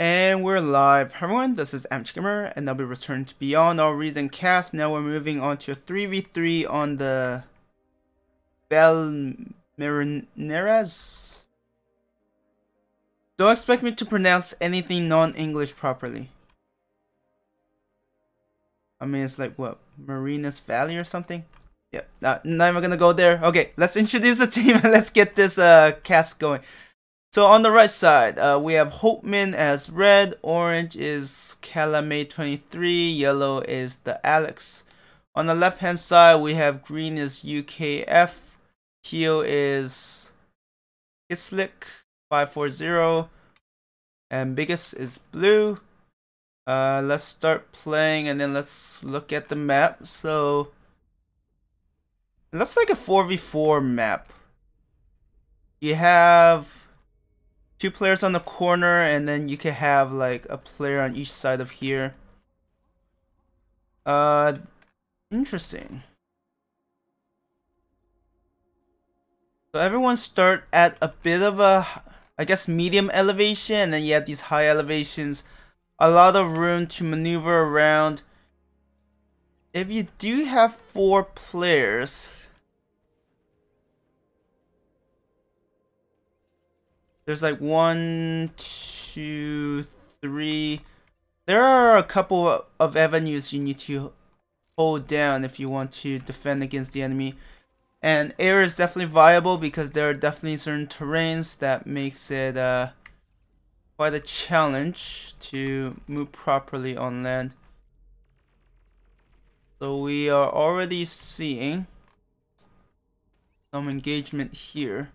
And we're live. Everyone, this is amateurgamer, and I'll be returning to Beyond All Reason cast. Now we're moving on to a 3v3 on the Bel Marineras. Don't expect me to pronounce anything non-English properly. I mean, it's like, what, Marinas Valley or something? Yep, not, not even gonna go there. Okay, let's introduce the team and let's get this uh, cast going. So on the right side, uh, we have Hopeman as red, orange is Calamay23, yellow is the Alex. On the left hand side, we have green is UKF, teal is Islick 540, and biggest is blue. Uh, let's start playing and then let's look at the map. So, it looks like a 4v4 map. You have two players on the corner and then you can have like a player on each side of here. Uh, interesting. So everyone start at a bit of a, I guess, medium elevation, and then you have these high elevations. A lot of room to maneuver around. If you do have four players, There's like one, two, three. There are a couple of avenues you need to hold down if you want to defend against the enemy. And air is definitely viable because there are definitely certain terrains that makes it uh, quite a challenge to move properly on land. So we are already seeing some engagement here.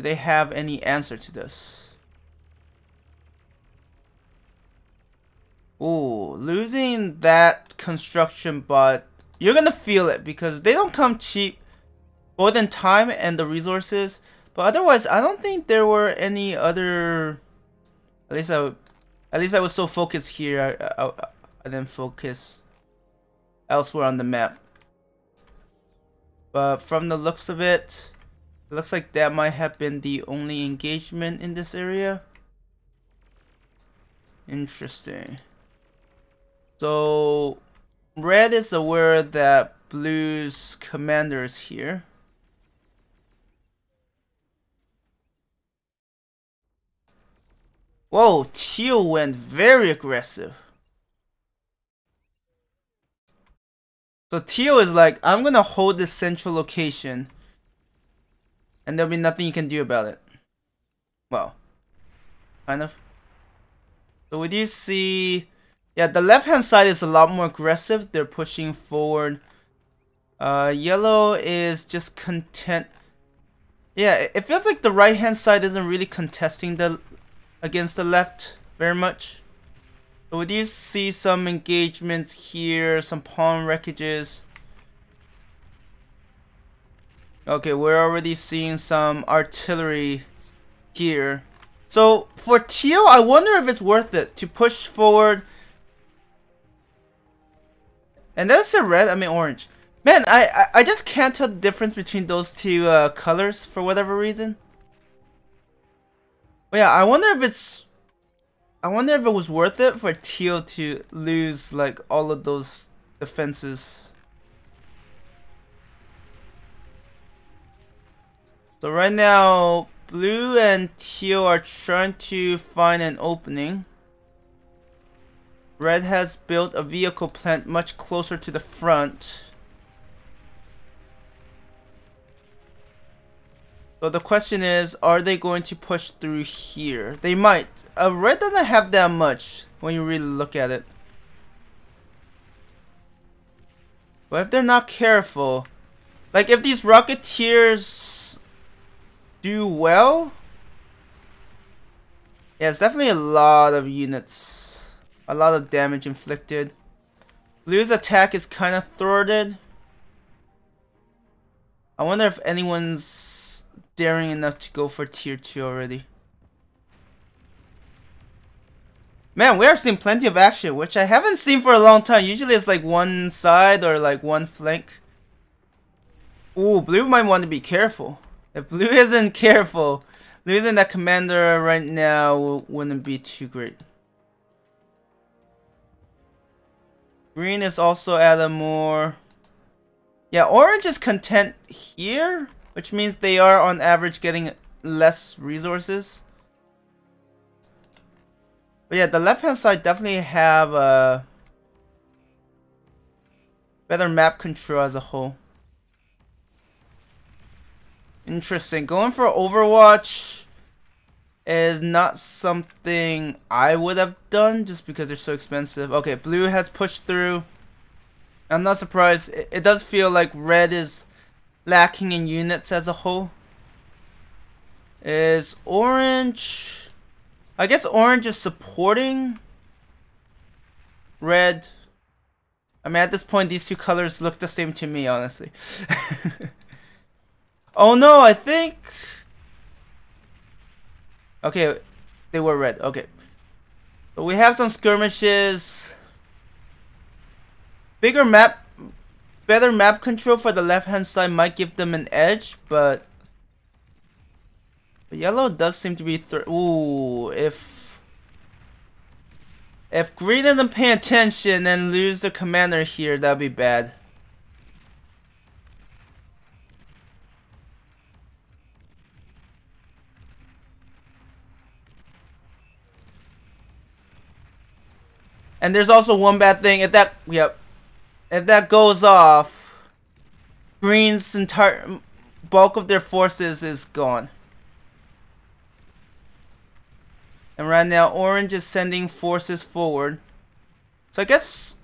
Do they have any answer to this? Ooh, losing that construction but you're gonna feel it because they don't come cheap more than time and the resources but otherwise I don't think there were any other at least I at least I was so focused here I, I, I didn't focus elsewhere on the map but from the looks of it looks like that might have been the only engagement in this area. Interesting. So, red is aware that blue's commander is here. Whoa, teal went very aggressive. So teal is like, I'm gonna hold this central location and there'll be nothing you can do about it. Well, kind of. So we do see, yeah, the left hand side is a lot more aggressive. They're pushing forward. Uh, yellow is just content. Yeah, it feels like the right hand side isn't really contesting the against the left very much. So we do see some engagements here, some pawn wreckages. Okay, we're already seeing some artillery here. So for teal, I wonder if it's worth it to push forward. And that's the red, I mean orange. Man, I, I, I just can't tell the difference between those two uh, colors for whatever reason. But yeah, I wonder if it's... I wonder if it was worth it for teal to lose like all of those defenses. So right now, blue and teal are trying to find an opening. Red has built a vehicle plant much closer to the front. So the question is, are they going to push through here? They might. Uh, red doesn't have that much when you really look at it. But if they're not careful, like if these Rocketeers do well. Yeah, it's definitely a lot of units. A lot of damage inflicted. Blue's attack is kind of thwarted. I wonder if anyone's daring enough to go for tier 2 already. Man, we are seeing plenty of action, which I haven't seen for a long time. Usually it's like one side or like one flank. Ooh, blue might want to be careful. If blue isn't careful, losing that commander right now wouldn't be too great. Green is also at a more... Yeah, orange is content here, which means they are on average getting less resources. But yeah, the left hand side definitely have a better map control as a whole. Interesting. Going for Overwatch is not something I would have done just because they're so expensive. Okay, blue has pushed through. I'm not surprised. It, it does feel like red is lacking in units as a whole. Is orange... I guess orange is supporting red. I mean, at this point, these two colors look the same to me, honestly. oh no, I think... Okay, they were red. Okay. But we have some skirmishes. Bigger map, better map control for the left hand side might give them an edge, but yellow does seem to be ooh if if green doesn't pay attention and lose the commander here, that'd be bad. And there's also one bad thing. If that, yep, if that goes off, Green's entire bulk of their forces is gone. And right now, Orange is sending forces forward. So I guess,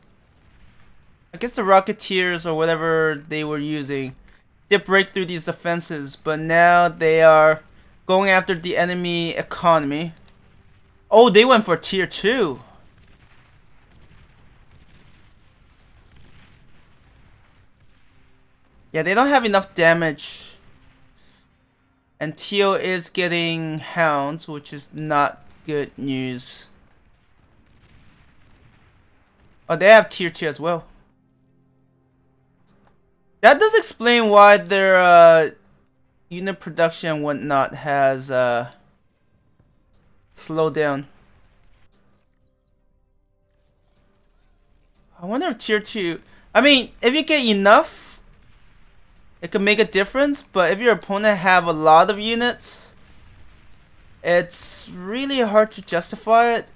I guess the Rocketeers or whatever they were using did break through these defenses, but now they are going after the enemy economy. Oh, they went for tier 2. Yeah, they don't have enough damage. And Teal is getting hounds, which is not good news. Oh, they have tier 2 as well. That does explain why their uh, unit production and whatnot has uh, slowed down. I wonder if tier 2... I mean, if you get enough it could make a difference, but if your opponent have a lot of units, it's really hard to justify it.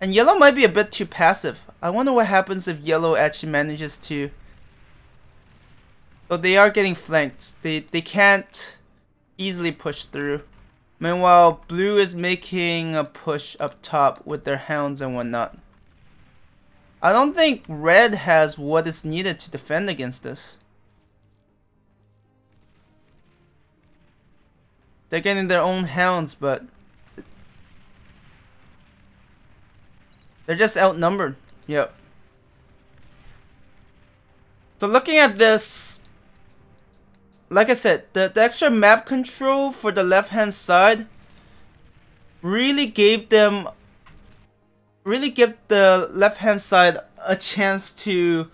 And yellow might be a bit too passive. I wonder what happens if yellow actually manages to... Though they are getting flanked. They, they can't easily push through. Meanwhile, blue is making a push up top with their hounds and whatnot. I don't think red has what is needed to defend against this. They're getting their own hounds, but they're just outnumbered. Yep. So looking at this, like I said, the, the extra map control for the left hand side really gave them, really give the left hand side a chance to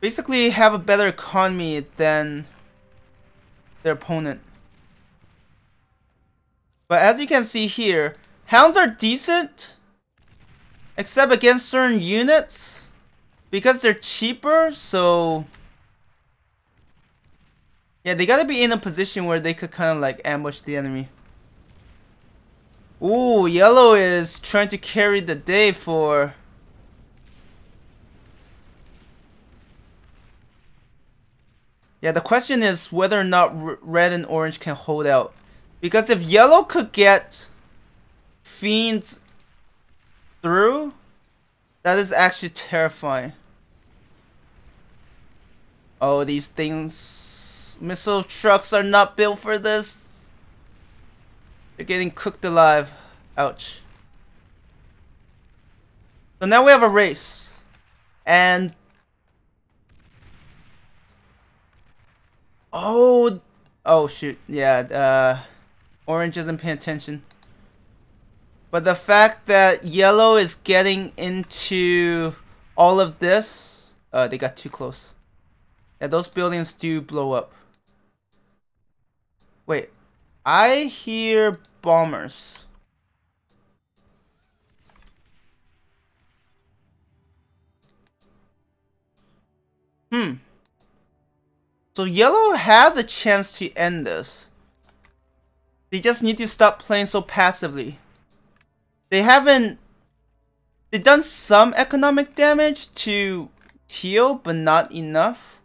basically have a better economy than their opponent. But as you can see here, hounds are decent, except against certain units, because they're cheaper, so... Yeah, they gotta be in a position where they could kind of like ambush the enemy. Ooh, yellow is trying to carry the day for... Yeah, the question is whether or not red and orange can hold out. Because if yellow could get fiends through, that is actually terrifying. Oh, these things, missile trucks are not built for this. They're getting cooked alive. Ouch. So now we have a race. And... Oh... Oh, shoot. Yeah, uh... Orange isn't paying attention. But the fact that yellow is getting into all of this, uh, they got too close. Yeah, those buildings do blow up. Wait, I hear bombers. Hmm. So yellow has a chance to end this. They just need to stop playing so passively. They haven't... They've done some economic damage to teal, but not enough.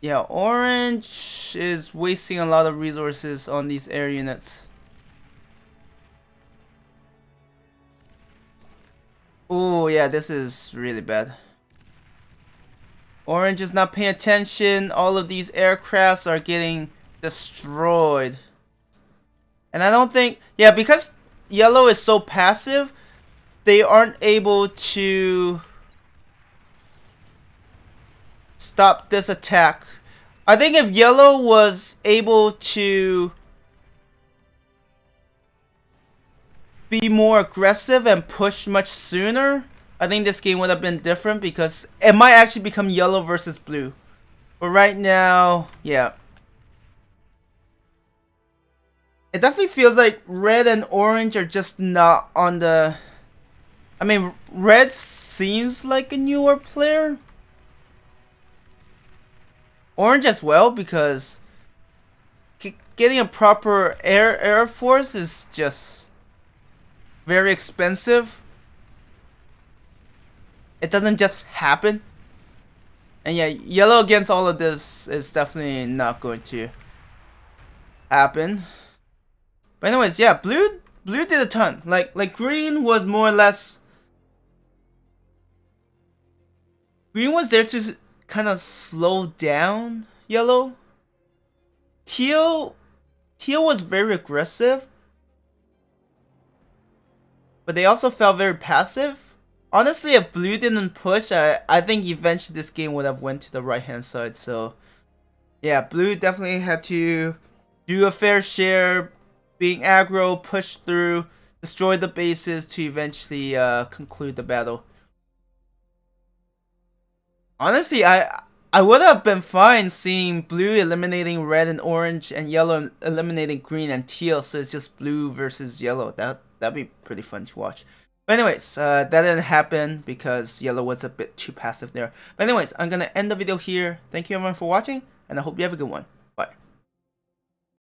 Yeah, orange is wasting a lot of resources on these air units. Oh yeah, this is really bad. Orange is not paying attention. All of these aircrafts are getting destroyed. And I don't think... Yeah, because yellow is so passive, they aren't able to stop this attack. I think if yellow was able to be more aggressive and push much sooner, I think this game would have been different because it might actually become yellow versus blue. But right now, yeah. It definitely feels like red and orange are just not on the... I mean, red seems like a newer player. Orange as well because getting a proper air air force is just very expensive it doesn't just happen. And yeah, yellow against all of this is definitely not going to happen. But anyways, yeah, blue blue did a ton. Like like green was more or less Green was there to kind of slow down yellow. Teal Teal was very aggressive. But they also felt very passive. Honestly, if blue didn't push, I, I think eventually this game would have went to the right hand side. So, yeah, blue definitely had to do a fair share, being aggro, push through, destroy the bases to eventually uh, conclude the battle. Honestly, I I would have been fine seeing blue eliminating red and orange and yellow eliminating green and teal. So it's just blue versus yellow. That that'd be pretty fun to watch. But anyways, uh, that didn't happen because yellow was a bit too passive there. But anyways, I'm gonna end the video here. Thank you everyone for watching, and I hope you have a good one.